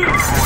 Huh!